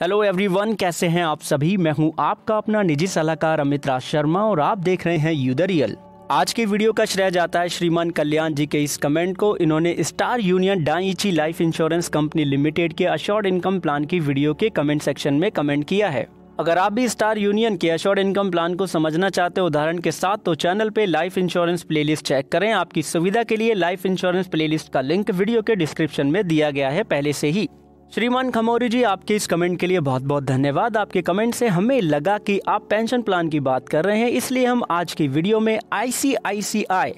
Hello everyone कैसे हैं आप सभी? मैं हूँ आपका अपना निजी सलाहकार अमित राज शर्मा और आप देख रहे हैं यूदरियल आज की वीडियो का श्रेय जाता है श्रीमान कल्याण जी के इस कमेंट को। इन्होंने Star Union Daiichi Life Insurance Company Limited के अशोर्ड इनकम प्लान की वीडियो के कमेंट सेक्शन में कमेंट किया है। अगर आप भी स्टार यूनियन के अशोर्ड इनकम प्लान को समझना चाहते हो, उदाहरण के साथ तो चैनल पे लाइफ इंश्योरेंस प्लेलिस्ट चेक करें। आपकी सुविधा के लिए लाइफ इंश्योरेंस प्लेलिस्ट का लिंक वीडियो के डिस्क्रिप्शन में दिया गया है पहले से ही। श्रीमान खमौरी जी, आपके इस कमेंट के लिए बहुत बहुत धन्यवाद। आपके कमेंट से हमें लगा कि आप पेंशन प्लान की बात कर रहे हैं, इसलिए हम आज की वीडियो में ICICI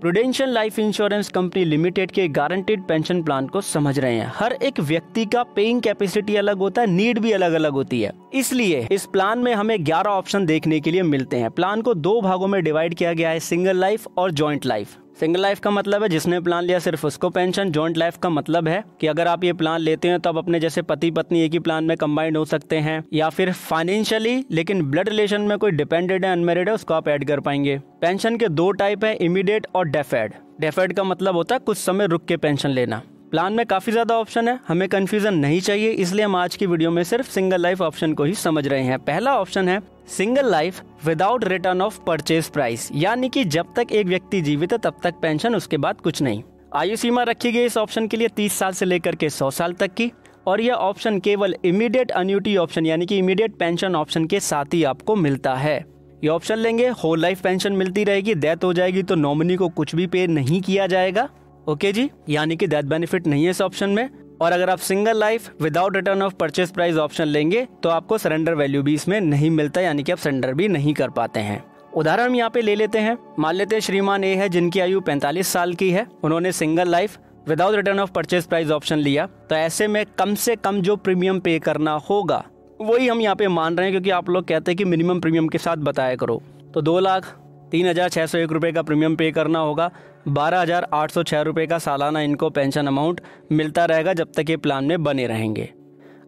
Prudential Life Insurance Company Limited के गारंटेड पेंशन प्लान को समझ रहे हैं। हर एक व्यक्ति का पेइंग कैपेसिटी अलग होता है नीड भी अलग अलग होती है। इसलिए इस प्लान में हमें 11 ऑप्शन देखने के लिए मिलते हैं। प्लान को दो भागों में डिवाइड किया गया है सिंगल लाइफ और जॉइंट लाइफ सिंगल लाइफ का मतलब है, जिसने प्लान लिया सिर्फ़ उसको पेंशन जॉइंट लाइफ का मतलब है कि अगर आप ये प्लान लेते हैं तो आप अपने जैसे पति पत्नी एक ही प्लान में कंबाइंड हो सकते हैं, या फिर फाइनेंशियली लेकिन ब्लड रिलेशन में कोई डिपेंडेड है अनमेरिड है, उसको आप ऐड कर पाएँगे। पेंशन के दो टाइप है इमीडिएट और डेफेड डेफेड का मतलब होता है, कुछ समय रुक के पेंशन लेना। प्लान में काफ़ी ज़्यादा ऑप्शन है, हमें कंफ्यूजन नहीं चाहिए, इसलिए हम आज की वीडियो में सिर्फ़ सिंगल लाइफ ऑप्शन को ही समझ रहे हैं। पहला ऑप्शन है single life without return of purchase price. यानी कि जब तक एक व्यक्ति जीवित है, तब तक पेंशन, उसके बाद कुछ नहीं। आयु सीमा रखी गई इस ऑप्शन के लिए तीस साल से लेकर के सौ साल तक की। और यह ऑप्शन केवल इमीडिएट अन्यूटी ऑप्शन यानी कि इमीडिएट पेंशन ऑप्शन के साथ ही आपको मिलता है। ये ऑप्शन लेंगे होल लाइफ पेंशन मिलती रहेगी डेथ हो जाएगी तो नॉमिनी को कुछ भी पे नहीं किया जाएगा। ओके जी? यानी कि डेथ बेनिफिट नहीं है इस ऑप्शन में। और अगर आप single life without return of purchase price option लेंगे तो आपको सरेंडर वैल्यू भी इसमें नहीं मिलता, यानी कि आप सरेंडर भी नहीं कर पाते हैं। उदाहरण हम यहाँ पे ले लेते हैं। मान लेते हैं श्रीमान ए है, जिनकी आयु 45 साल की है। उन्होंने single life without return of purchase price option लिया। तो ऐसे में कम से कम जो प्रीमियम पे करना होगा, वही हम यहाँ पे मान रहे हैं, क्योंकि आप लोग कहते हैं कि मिनिमम प्रीमियम के साथ बताया करो। तो दो लाख तीन हज़ार छः सौ एक रुपये का प्रीमियम पे करना होगा। बारह हज़ार आठ सौ छः रुपये का सालाना इनको पेंशन अमाउंट मिलता रहेगा जब तक ये प्लान में बने रहेंगे।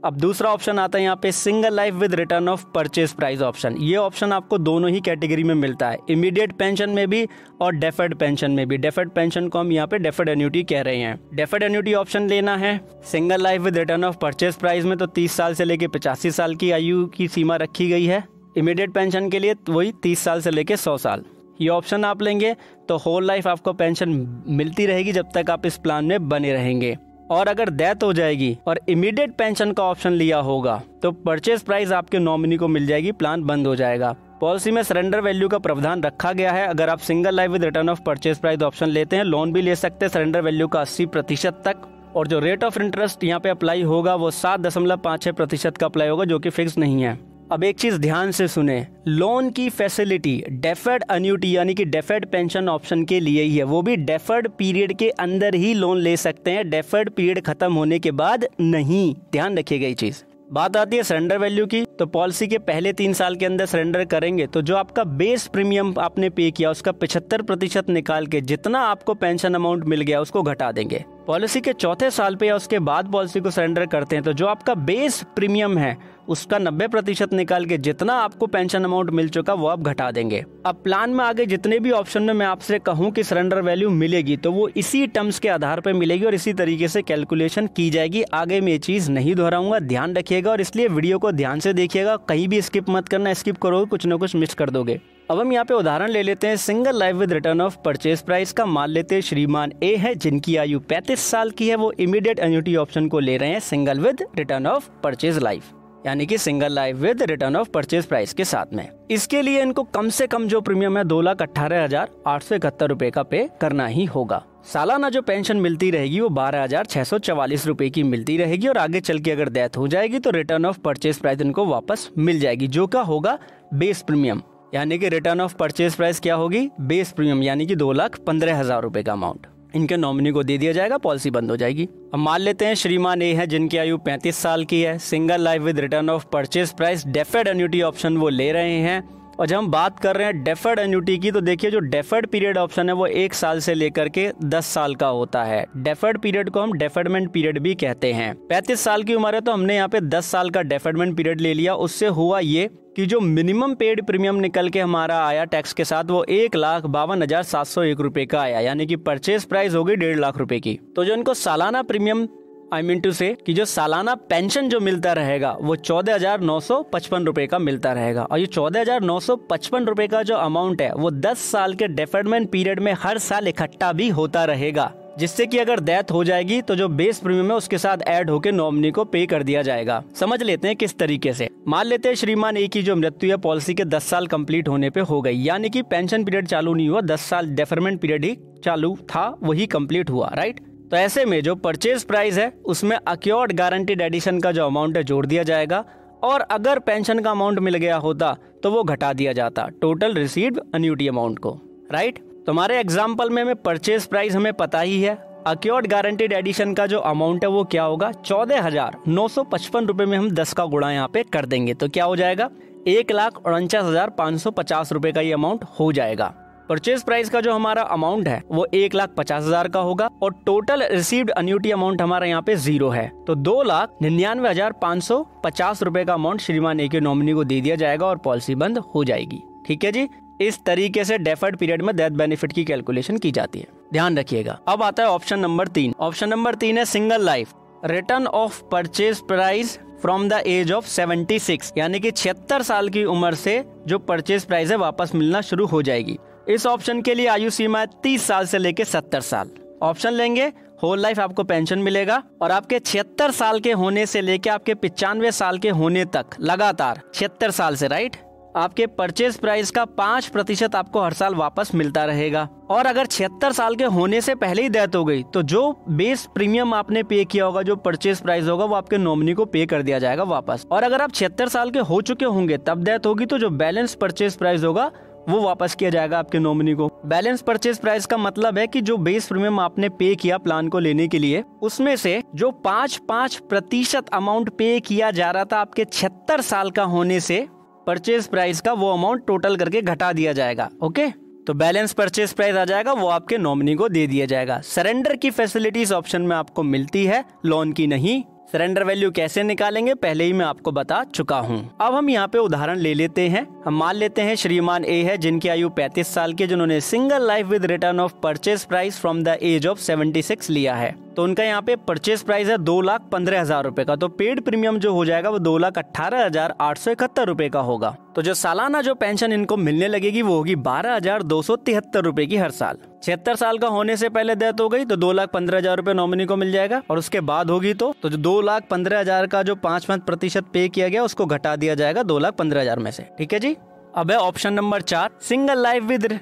अब दूसरा ऑप्शन आता है यहाँ पे single life with return of purchase price option ये ऑप्शन आपको दोनों ही कैटेगरी में मिलता है। इमीडिएट पेंशन में भी और डेफर्ड पेंशन में भी। डेफर्ड पेंशन को हम यहाँ पे डेफर्ड एन्यूटी कह रहे हैं। डेफर्ड एन्यूटी ऑप्शन लेना है। Single life with return of purchase price में तो तीस साल से लेके पचासी साल की आयु की सीमा रखी गई है। इमीडिएट पेंशन के लिए वही तीस साल से लेके सौ साल। ये ऑप्शन आप लेंगे तो होल लाइफ आपको पेंशन मिलती रहेगी जब तक आप इस प्लान में बने रहेंगे। और अगर डेथ हो जाएगी और इमीडिएट पेंशन का ऑप्शन लिया होगा तो परचेज प्राइस आपके नॉमिनी को मिल जाएगी प्लान बंद हो जाएगा। पॉलिसी में सरेंडर वैल्यू का प्रावधान रखा गया है। अगर आप single life with return of purchase price option लेते हैं लोन भी ले सकते हैं सरेंडर वैल्यू का अस्सी प्रतिशत तक। और जो रेट ऑफ़ इंटरेस्ट यहाँ पे अप्लाई होगा, वो सात दशमलव पाँच छह प्रतिशत का अप्लाई होगा, जो कि फिक्स नहीं है। अब एक चीज़ ध्यान से सुने। लोन की फैसिलिटी, डेफर्ड अन्यूटी यानी कि डेफर्ड पेंशन ऑप्शन के लिए ही है। वो भी डेफर्ड पीरियड के अंदर ही लोन ले सकते हैं। डेफर्ड पीरियड खत्म होने के बाद नहीं। ध्यान रखिएगा ये चीज़। बात आती है सरेंडर वैल्यू की। तो पॉलिसी के पहले तीन साल के अंदर सरेंडर करेंगे तो जो आपका बेस प्रीमियम आपने पे किया, उसका पिछहत्तर प्रतिशत निकाल के जितना आपको पेंशन अमाउंट मिल गया, उसको घटा देंगे। पॉलिसी के चौथे साल पे या उसके बाद पॉलिसी को सरेंडर करते हैं तो जो आपका बेस प्रीमियम है, उसका 90 प्रतिशत निकाल के जितना आपको पेंशन अमाउंट मिल चुका, वो आप घटा देंगे। अब प्लान में आगे जितने भी ऑप्शन में मैं आपसे कहूँ कि सरेंडर वैल्यू मिलेगी तो वो इसी टर्म्स के आधार पर मिलेगी और इसी तरीके से कैलकुलेशन की जाएगी। आगे मैं ये चीज़ नहीं दोहराऊँगा, ध्यान रखिएगा और इसलिए वीडियो को ध्यान से देखिएगा, कहीं भी स्किप मत करना, स्किप करोगे, कुछ ना कुछ मिस कर दोगे। अब हम यहाँ पे उदाहरण ले लेते हैं। Single life with return of purchase price का मान लेते हैं श्रीमान ए है, जिनकी आयु 35 साल की है। वो इमीडिएट एन्यूटी ऑप्शन को ले रहे हैं single with return of purchase life यानी कि single life with return of purchase price के साथ में। इसके लिए इनको कम से कम जो प्रीमियम है, दो लाख अठारह हज़ार आठ सौ इकहत्तर रूपए का पे करना ही होगा। सालाना जो पेंशन मिलती रहेगी, वो बारह हज़ार छह सौ चवालीस रूपए की मिलती रहेगी और आगे चल के अगर डेथ हो जाएगी तो रिटर्न ऑफ़ परचेज प्राइस इनको वापस मिल जाएगी, जो का होगा? बेस प्रीमियम यानी कि रिटर्न ऑफ़ परचेज प्राइस क्या होगी? बेस प्रीमियम यानी कि दो लाख पंद्रह हज़ार रुपए का अमाउंट इनके नॉमिनी को दे दिया जाएगा पॉलिसी बंद हो जाएगी. अब मान लेते हैं श्रीमान ए है, जिनकी आयु 35 साल की है. Single life with return of purchase price deferred annuity option वो ले रहे हैं. और जब हम बात कर रहे हैं डेफर्ड एन्यूटी की तो देखिए जो डेफर्ड पीरियड ऑप्शन है, वो एक साल से लेकर के दस साल का होता है। डेफर्ड पीरियड को हम डेफर्डमेंट पीरियड भी कहते हैं। पैंतीस साल की उम्र है तो हमने यहाँ पे दस साल का डेफर्डमेंट पीरियड ले लिया। उससे हुआ ये कि जो मिनिमम पेड प्रीमियम निकल के हमारा आया टैक्स के साथ, वो एक लाख बावन हज़ार सात सौ एक रुपए का आया। यानी कि परचेज प्राइस हो गई डेढ़ लाख रुपए की। तो जो इनको सालाना प्रीमियम आई मीन टू से कि जो सालाना पेंशन जो मिलता रहेगा, वो चौदह हज़ार नौ सौ पचपन रूपए का मिलता रहेगा। और ये चौदह हज़ार नौ सौ पचपन रूपए का जो अमाउंट है, वो दस साल के डेफरमेंट पीरियड में हर साल इकट्ठा भी होता रहेगा, जिससे कि अगर डेथ हो जाएगी तो जो बेस प्रीमियम है, उसके साथ ऐड होकर नॉमिनी को पे कर दिया जाएगा। समझ लेते हैं किस तरीके से। मान लेते हैं श्रीमान ए की जो मृत्यु है पॉलिसी के 10 साल कंप्लीट होने पे हो गई। यानी कि पेंशन पीरियड चालू नहीं हुआ 10 साल डेफरमेंट पीरियड ही चालू था, वही कंप्लीट हुआ राइट तो ऐसे में जो परचेज प्राइस है, उसमें अक्योर्ड गारंटीड एडिशन का जो अमाउंट है, जोड़ दिया जाएगा। और अगर पेंशन का अमाउंट मिल गया होता तो वो घटा दिया जाता टोटल रिसीव्ड अन्यूटी अमाउंट को। राइट तुम्हारे एग्ज़ाम्पल में हमें परचेज प्राइस हमें पता ही है। अक्योर्ड गारंटीड एडिशन का जो अमाउंट है, वो क्या होगा? चौदह हज़ार नौ सौ पचपन रूपए में हम दस का गुणा यहाँ पे कर देंगे। तो क्या हो जाएगा? एक लाख उनचास हज़ार पाँच सौ पचास रूपए का ये अमाउंट हो जाएगा। परचेज प्राइस का जो हमारा अमाउंट है, वो एक लाख पचास हज़ार का होगा और टोटल रिसीव्ड अन्यूटी अमाउंट हमारा यहाँ पे ज़ीरो है। तो दो लाख निन्यानवे हज़ार पाँच सौ पचास रूपए का अमाउंट श्रीमान ए के नॉमिनी को दे दिया जाएगा और पॉलिसी बंद हो जाएगी। ठीक है जी? इस तरीके से डेफर्ड पीरियड में डेथ बेनिफिट की कैलकुलेशन की जाती है। ध्यान रखिएगा। अब आता है ऑप्शन नंबर तीन। ऑप्शन नंबर तीन है single life return of purchase price from the age of 76 यानी कि छिहत्तर साल की उम्र से जो परचेज प्राइस है, वापस मिलना शुरू हो जाएगी। इस ऑप्शन के लिए आयु सीमा तीस साल से लेके सत्तर साल। ऑप्शन लेंगे होल लाइफ आपको पेंशन मिलेगा और आपके छिहत्तर साल के होने से लेके आपके पिचानवे साल के होने तक लगातार। छिहत्तर साल से राइट आपके परचेज प्राइस का पाँच प्रतिशत आपको हर साल वापस मिलता रहेगा। और अगर छिहत्तर साल के होने से पहले ही डेथ हो गई तो जो बेस प्रीमियम आपने पे किया होगा, जो परचेज प्राइस होगा, वो आपके नॉमिनी को पे कर दिया जाएगा वापस। और अगर आप छिहत्तर साल के हो चुके होंगे, तब डेथ होगी तो जो बैलेंस परचेज प्राइस होगा वो वापस किया जाएगा आपके नॉमिनी को। बैलेंस परचेज प्राइस का मतलब है कि जो बेस प्रीमियम आपने पे किया प्लान को लेने के लिए, उसमें से जो पाँच पाँच प्रतिशत अमाउंट पे किया जा रहा था आपके छिहत्तर साल का होने से परचेज प्राइस का वो अमाउंट टोटल करके घटा दिया जाएगा ओके तो बैलेंस परचेज प्राइस आ जाएगा, वो आपके नॉमिनी को दे दिया जाएगा। सरेंडर की फैसिलिटीज़ ऑप्शन में आपको मिलती है लोन की नहीं। सरेंडर वैल्यू कैसे निकालेंगे, पहले ही मैं आपको बता चुका हूँ। अब हम यहाँ पे उदाहरण ले लेते हैं। हम मान लेते हैं श्रीमान ए है, जिनकी आयु 35 साल के जिन्होंने single life with return of purchase price from the age of 76 लिया है। तो उनका यहाँ पे परचेज प्राइस है दो लाख पंद्रह हज़ार रूपए का। तो पेड प्रीमियम जो हो जाएगा वो दो लाख अट्ठारह हज़ार आठ सौ इकहत्तर रूपए का होगा। तो जो सालाना जो पेंशन इनको मिलने लगेगी वो होगी बारह हज़ार दो सौ तिहत्तर रूपए की हर साल। छिहत्तर साल का होने से पहले डेथ हो गई तो दो लाख पंद्रह हज़ार रूपए नॉमिनी को मिल जाएगा। और उसके बाद होगी तो तो जो दो लाख पंद्रह हज़ार का जो पाँच पाँच प्रतिशत पे किया गया उसको घटा दिया जाएगा दो लाख पंद्रह हज़ार में से। ठीक है जी? अब है ऑप्शन नंबर चार single life with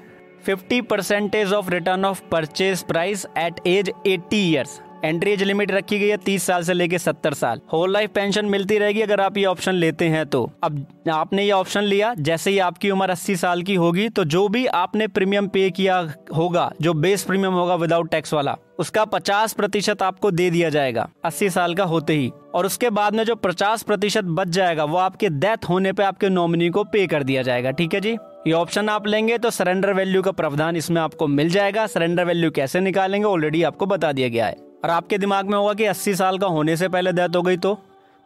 50 percentage of return of purchase price at age 80 years. Entry age limit रखी गई है तीस साल से लेके सत्तर साल। होल लाइफ पेंशन मिलती रहेगी अगर आप ये ऑप्शन लेते हैं तो। अब आपने ये ऑप्शन लिया, जैसे ही आपकी उम्र अस्सी साल की होगी तो जो भी आपने प्रीमियम पे किया होगा, जो बेस प्रीमियम होगा विदाउट टैक्स वाला, उसका 50 प्रतिशत आपको दे दिया जाएगा 80 साल का होते ही। और उसके बाद में जो 50 प्रतिशत बच जाएगा, वो आपके डेथ होने पे आपके नॉमिनी को पे कर दिया जाएगा, ठीक है जी? ये ऑप्शन आप लेंगे तो सरेंडर वैल्यू का प्रावधान इसमें आपको मिल जाएगा। सरेंडर वैल्यू कैसे निकालेंगे ऑलरेडी आपको बता दिया गया है। और आपके दिमाग में होगा कि 80 साल का होने से पहले डेथ हो गई तो?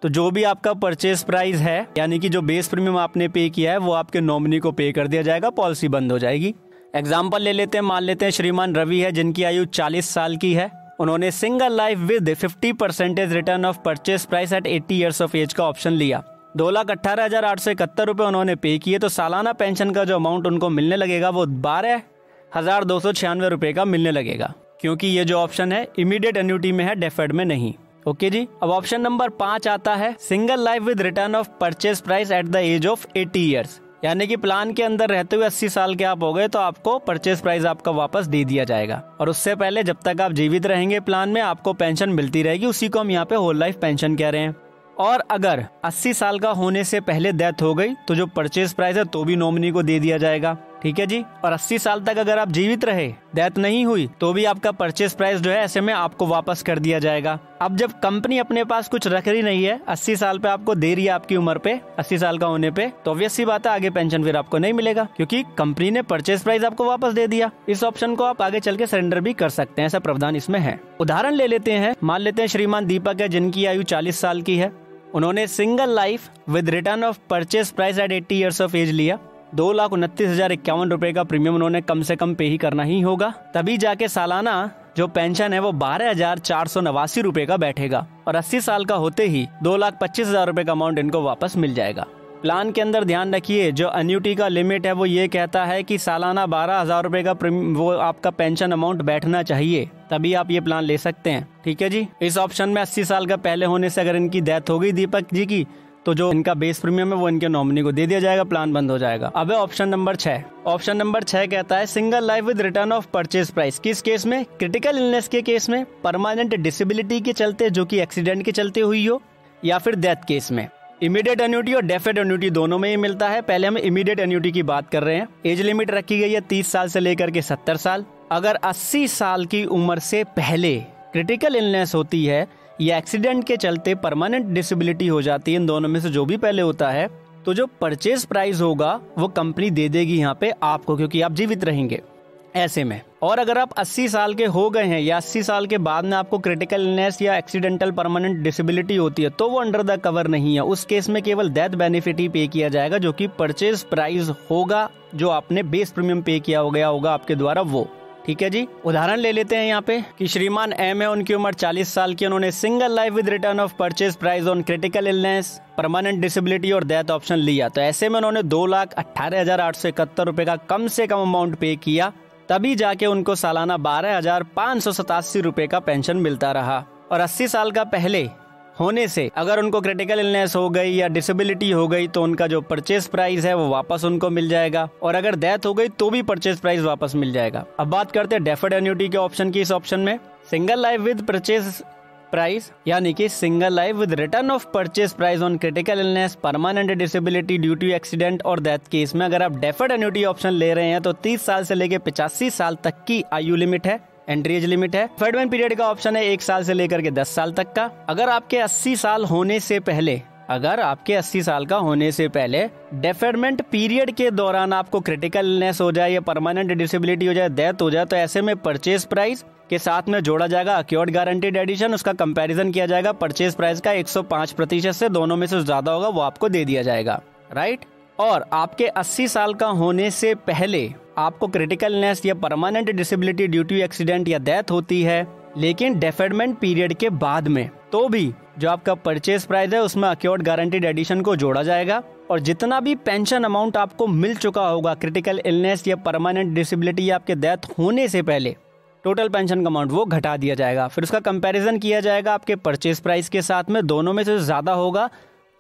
तो जो भी आपका परचेज प्राइस है, यानी कि जो बेस प्रीमियम आपने पे किया है, वो आपके नॉमिनी को पे कर दिया जाएगा पॉलिसी बंद हो जाएगी। एग्ज़ाम्पल ले लेते हैं, मान लेते हैं श्रीमान रवि है, जिनकी आयु 40 साल की है। उन्होंने single life with 50 percentage return of purchase price at 80 years of age का ऑप्शन लिया। दो लाख अट्ठारह हज़ार आठ सौ इकहत्तर रुपए उन्होंने पे किए तो सालाना पेंशन का जो अमाउंट उनको मिलने लगेगा, वो बारह हज़ार दो सौ छियानवे रुपए का मिलने लगेगा। क्योंकि ये जो ऑप्शन है इमीडिएट एन्यूटी में है डेफर्ड में नहीं। ओके जी? अब ऑप्शन नंबर पाँच आता है single life with return of purchase price at the age of eighty years यानी कि प्लान के अंदर रहते हुए 80 साल के आप हो गए तो आपको परचेज प्राइस आपका वापस दे दिया जाएगा। और उससे पहले जब तक आप जीवित रहेंगे प्लान में, आपको पेंशन मिलती रहेगी। उसी को हम यहाँ पे होल लाइफ पेंशन कह रहे हैं। और अगर 80 साल का होने से पहले डेथ हो गई तो जो परचेज प्राइस है तो भी नॉमिनी को दे दिया जाएगा। ठीक है जी? और 80 साल तक अगर आप जीवित रहे डेथ नहीं हुई तो भी आपका परचेज प्राइस जो है, ऐसे में आपको वापस कर दिया जाएगा। अब जब कंपनी अपने पास कुछ रख रही नहीं है 80 साल पे आपको दे रही है आपकी उम्र पे 80 साल का होने पे तो ऑब्वियस बात है, आगे पेंशन फिर आपको नहीं मिलेगा, क्योंकि कंपनी ने परचेज प्राइस आपको वापस दे दिया। इस ऑप्शन को आप आगे चल के सरेंडर भी कर सकते हैं, ऐसा प्रावधान इसमें है। उदाहरण ले लेते हैं, मान लेते हैं श्रीमान दीपक है, जिनकी आयु चालीस साल की है। उन्होंने single life with return of purchase price at eighty years of age लिया। दो लाख उनतीस हज़ार इक्यावन रुपए का प्रीमियम उन्होंने कम से कम पे ही करना ही होगा। तभी जाके सालाना जो पेंशन है वो बारह हज़ार चार सौ नवासी रूपए का बैठेगा और अस्सी साल का होते ही दो लाख पच्चीस हज़ार रूपए का अमाउंट इनको वापस मिल जाएगा। प्लान के अंदर ध्यान रखिए, जो अन्यूटी का लिमिट है वो ये कहता है कि सालाना बारह हज़ार रूपए का वो आपका पेंशन अमाउंट बैठना चाहिए। तभी आप ये प्लान ले सकते हैं। ठीक है जी? इस ऑप्शन में अस्सी साल का पहले होने से अगर इनकी डेथ हो गई दीपक जी की तो जो इनका बेस प्रीमियम है, वो इनके नॉमिनी को दे दिया जाएगा प्लान बंद हो जाएगा। अब ऑप्शन नंबर छह। ऑप्शन नंबर छह कहता है single life with return of purchase price किस केस में? क्रिटिकल इलनेस के केस में? परमानेंट डिसेबिलिटी के चलते, जो कि एक्सीडेंट के चलते हुई हो, या फिर डेथ केस में? इमीडिएट एन्यूटी और डेफेड एन्यूटी दोनों में ही मिलता है। पहले हम इमीडिएट एन्यूटी की बात कर रहे हैं। एज लिमिट रखी गई है, तीस साल से लेकर के सत्तर साल। अगर अस्सी साल की उम्र से पहले क्रिटिकल इलनेस होती है या एक्सीडेंट के चलते परमानेंट डिसेबिलिटी हो जाती है इन दोनों में से जो भी पहले होता है तो जो परचेज प्राइस होगा, वो कंपनी दे देगी यहाँ पे आपको क्योंकि आप जीवित रहेंगे, ऐसे में। और अगर आप 80 साल के हो गए हैं या 80 साल के बाद में आपको क्रिटिकल इलनेस या एक्सीडेंटल परमानेंट डिसेबिलिटी होती है तो वो अंडर द कवर नहीं है। उस केस में केवल डेथ बेनिफिट ही पे किया जाएगा, जो कि परचेज प्राइस होगा, जो आपने बेस प्रीमियम पे किया हो गया होगा आपके द्वारा, वो। ठीक है जी। उदाहरण ले लेते हैं यहाँ पे कि श्रीमान एम है, उनकी उम्र 40 साल की, उन्होंने single life with return of purchase price on critical illness permanent disability और डेथ ऑप्शन लिया। तो ऐसे में उन्होंने दो लाख अट्ठारह हज़ार आठ सौ इकहत्तर रूपए का कम से कम अमाउंट पे किया, तभी जाके उनको सालाना बारह हज़ार पाँच सौ सतासी रूपए का पेंशन मिलता रहा। और अस्सी साल का पहले होने से अगर उनको क्रिटिकल इलनेस हो गई या डिसेबिलिटी हो गई तो उनका जो परचेज प्राइस है वो वापस उनको मिल जाएगा। और अगर डेथ हो गई तो भी परचेज प्राइस वापस मिल जाएगा। अब बात करते हैं डेफर्ड एन्यूटी के ऑप्शन की इस ऑप्शन में। Single life with purchase price यानी कि single life with return of purchase price on critical illness permanent disability due to accident और डेथ केस में अगर आप डेफर्ड एन्यूटी ऑप्शन ले रहे हैं तो 30 साल से लेकर पिचासी साल तक की आयु लिमिट है। एंट्री एज लिमिट है। फर्डमेंट पीरियड का ऑप्शन है एक साल से लेकर के दस साल तक का। अगर आपके अस्सी साल होने से पहले, अगर आपके 80 साल का होने से पहले डेफरमेंट पीरियड के दौरान आपको क्रिटिकल इलनेस हो जाए या परमानेंट डिसेबिलिटी हो जाए डेथ हो जाए तो ऐसे में परचेज प्राइस के साथ में जोड़ा जाएगा। अक्योर्ड गारंटीड एडिशन उसका कंपैरिजन किया जाएगा। परचेज प्राइस का 105 प्रतिशत से दोनों में से ज़्यादा होगा, वो आपको दे दिया जाएगा। राइट और आपके 80 साल का होने से पहले आपको क्रिटिकलनेस या permanent disability due to accident या डेथ होती है, लेकिन डेफेडमेंट पीरियड के बाद में तो भी जो आपका परचेज प्राइस है, उसमें अक्योर्ड गारंटीड एडिशन को जोड़ा जाएगा और जितना भी पेंशन अमाउंट आपको मिल चुका होगा क्रिटिकल इलनेस या परमानेंट डिसेबिलिटी या आपके डेथ होने से पहले टोटल पेंशन का अमाउंट वो घटा दिया जाएगा। फिर उसका कंपैरिजन किया जाएगा आपके परचेज प्राइस के साथ में, दोनों में से ज़्यादा होगा,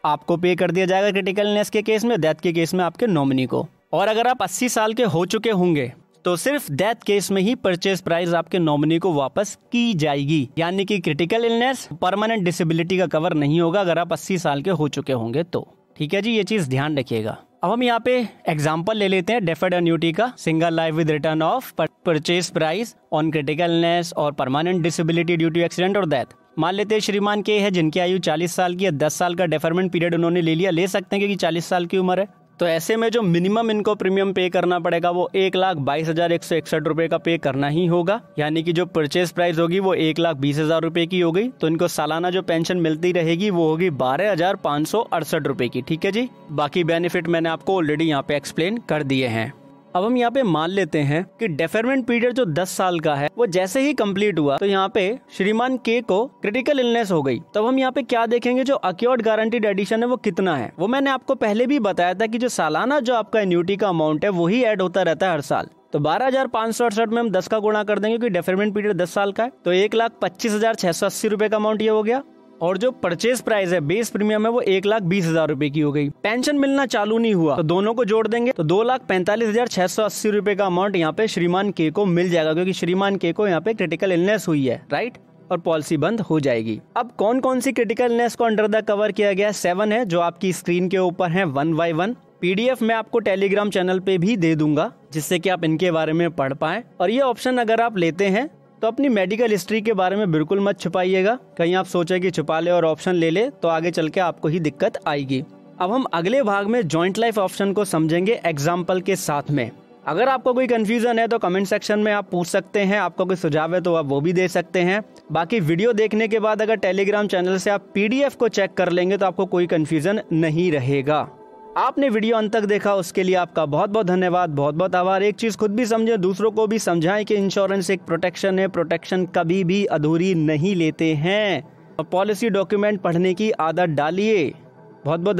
आपको पे कर दिया जाएगा क्रिटिकल इलनेस के केस में डेथ के केस में आपके नॉमिनी को। और अगर आप 80 साल के हो चुके होंगे तो सिर्फ़ डेथ केस में ही परचेज प्राइस आपके नॉमिनी को वापस की जाएगी। यानी कि क्रिटिकल इलनेस परमानेंट डिसेबिलिटी का कवर नहीं होगा अगर आप 80 साल के हो चुके होंगे तो। ठीक है जी, ये चीज़ ध्यान रखिएगा। अब हम यहाँ पे एग्ज़ाम्पल ले लेते हैं डेफेड एन्यूटी का। Single life with return of purchase price on critical illness और permanent disability due to accident और डेथ मान लेते हैं श्रीमान के है, जिनकी आयु 40 साल की है 10 साल का डेफरमेंट पीरियड उन्होंने ले लिया। ले सकते हैं क्योंकि 40 साल की उम्र है? तो ऐसे में जो मिनिमम इनको प्रीमियम पे करना पड़ेगा, वो एक लाख बाईस हज़ार एक सौ इकसठ रुपए का पे करना ही होगा। यानी कि जो परचेज प्राइस होगी, वो एक लाख बीस हज़ार रुपए की होगी तो इनको सालाना जो पेंशन मिलती रहेगी, वो होगी बारह हज़ार पाँच सौ अड़सठ रुपए की। ठीक है जी? बाकी बेनिफिट मैंने आपको ऑलरेडी यहाँ पे एक्सप्लेन कर दिए हैं। अब हम यहाँ पे मान लेते हैं कि डेफरमेंट पीरियड जो 10 साल का है, वो जैसे ही कंप्लीट हुआ तो यहाँ पे श्रीमान के को क्रिटिकल इलनेस हो गई। तब हम यहाँ पे क्या देखेंगे, जो अक्योर्ड गारंटीड एडिशन है, वो कितना है? वो मैंने आपको पहले भी बताया था कि जो सालाना जो आपका एन्यूटी का अमाउंट है, वही एड होता रहता है हर साल। तो बारह हज़ार पाँच सौ अड़सठ में हम दस का गुणा कर देंगे, क्योंकि डेफरमेंट पीरियड दस साल का है। तो एक लाख पच्चीस हज़ार छह सौ अस्सी रुपए का अमाउंट ये हो गया। और जो परचेज प्राइस है बेस प्रीमियम है, वो एक लाख बीस हज़ार रूपए की हो गई। पेंशन मिलना चालू नहीं हुआ तो दोनों को जोड़ देंगे तो दो लाख पैंतालीस हज़ार छह सौ अस्सी रूपए का अमाउंट यहाँ पे श्रीमान के को मिल जाएगा, क्योंकि श्रीमान के को यहाँ पे क्रिटिकल इलनेस हुई है राइट और पॉलिसी बंद हो जाएगी। अब कौन कौन सी क्रिटिकल इलनेस को अंडर द कवर किया गया? सेवन है, जो आपकी स्क्रीन के ऊपर है वन बाई वन पीडीएफ मैं आपको टेलीग्राम चैनल पे भी दे दूँगा, जिससे कि आप इनके बारे में पढ़ पाए। और ये ऑप्शन अगर आप लेते हैं तो अपनी मेडिकल हिस्ट्री के बारे में बिल्कुल मत छुपाइएगा। कहीं आप सोचे कि छुपा ले और ऑप्शन ले ले तो आगे चल के आपको ही दिक्कत आएगी। अब हम अगले भाग में ज्वाइंट लाइफ ऑप्शन को समझेंगे एग्ज़ाम्पल के साथ में। अगर आपको कोई कंफ्यूजन है तो कमेंट सेक्शन में आप पूछ सकते हैं, आपका कोई सुझाव है तो आप वो भी दे सकते हैं। बाकी वीडियो देखने के बाद अगर टेलीग्राम चैनल से आप पीडीएफ को चेक कर लेंगे तो आपको कोई कंफ्यूजन नहीं रहेगा। आपने वीडियो अंत तक देखा, उसके लिए आपका बहुत बहुत धन्यवाद बहुत बहुत आभार। एक चीज़ खुद भी समझें, दूसरों को भी समझाएँ कि इंश्योरेंस एक प्रोटेक्शन है प्रोटेक्शन कभी भी अधूरी नहीं लेते हैं। पॉलिसी डॉक्यूमेंट पढ़ने की आदत डालिए। बहुत बहुत